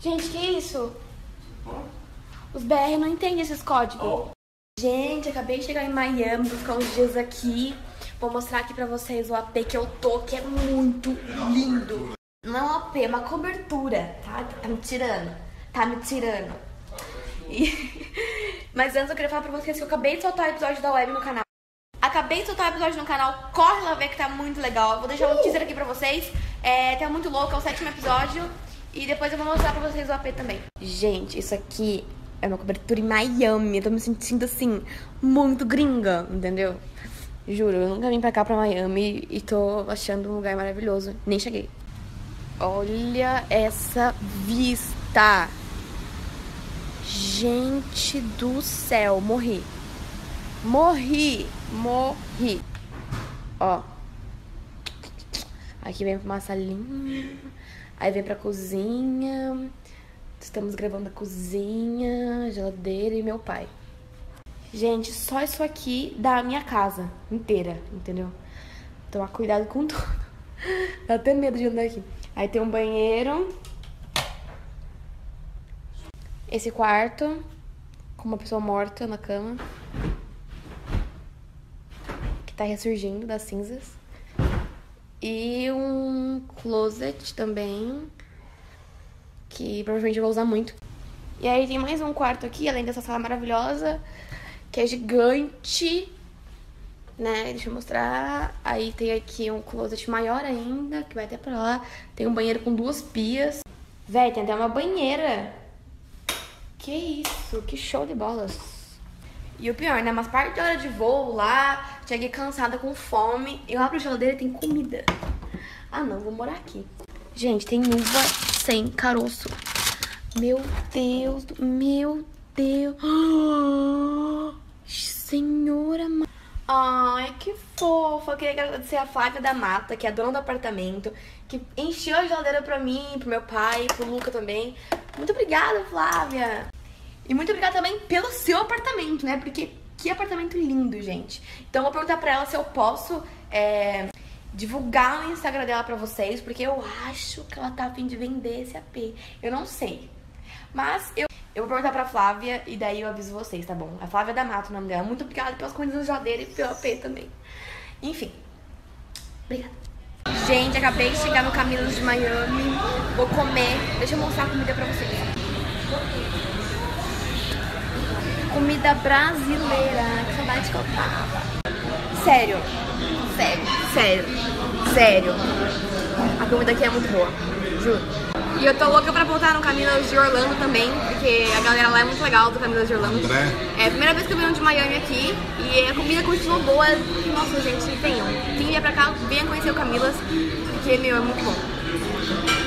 Gente, que isso? Os BR não entendem esses códigos. Gente, acabei de chegar em Miami, vou ficar uns dias aqui. Vou mostrar aqui pra vocês o AP que eu tô, que é muito lindo. Não é um AP, é uma cobertura, tá? Tá me tirando. Tá me tirando. E- Mas antes eu queria falar pra vocês que eu acabei de soltar o episódio da web no canal. Acabei de soltar o episódio no canal, corre lá ver que tá muito legal. Vou deixar um teaser aqui pra vocês. É, tá muito louco, é o sétimo episódio. E depois eu vou mostrar pra vocês o AP também. Gente, isso aqui é uma cobertura em Miami. Eu tô me sentindo assim, muito gringa, entendeu? Juro, eu nunca vim pra cá, pra Miami, e tô achando um lugar maravilhoso. Nem cheguei. Olha essa vista! Gente do céu, morri. Morri, morri. Ó. Aqui vem pra uma salinha. Aí vem pra cozinha. Estamos gravando a cozinha, geladeira e meu pai. Gente, só isso aqui dá a minha casa inteira, entendeu? Tomar cuidado com tudo. Dá até medo de andar aqui. Aí tem um banheiro. Esse quarto, com uma pessoa morta na cama. Que tá ressurgindo das cinzas. E um closet também. Que provavelmente eu vou usar muito. E aí tem mais um quarto aqui, além dessa sala maravilhosa, que é gigante. Né? Deixa eu mostrar. Aí tem aqui um closet maior ainda, que vai até pra lá. Tem um banheiro com duas pias. Véi, tem até uma banheira. Que isso, que show de bolas. E o pior, né? Umas partes de hora de voo lá, cheguei cansada com fome. Eu abro a geladeira e tem comida. Ah, não, vou morar aqui. Gente, tem uva sem caroço. Meu Deus, do- meu Deus. Senhora, ma- Ai, que fofa. Eu queria agradecer a Flávia da Mata, que é a dona do apartamento, que encheu a geladeira pra mim, pro meu pai, pro Luca também. Muito obrigada, Flávia. E muito obrigada também pelo seu apartamento, né? Porque que apartamento lindo, gente. Então vou perguntar pra ela se eu posso é, divulgar o Instagram dela pra vocês, porque eu acho que ela tá a fim de vender esse AP. Eu não sei. Mas eu, eu vou perguntar pra Flávia e daí eu aviso vocês, tá bom? A Flávia da Mata, o nome dela. Muito obrigada pelas comidas na geladeira e pelo AP também. Enfim. Obrigada. Gente, acabei de chegar no Camilos de Miami. Vou comer. Deixa eu mostrar a comida pra vocês. Comida brasileira. Que saudade que eu tava. Sério. Sério. Sério. Sério. A comida aqui é muito boa. Juro. E eu tô louca pra voltar no Camilas de Orlando também, porque a galera lá é muito legal do Camilas de Orlando. André? É a primeira vez que eu venho de Miami aqui e a comida continua boa. Nossa, gente, venham. Quem vier pra cá, venha conhecer o Camilas, porque, meu, é muito bom.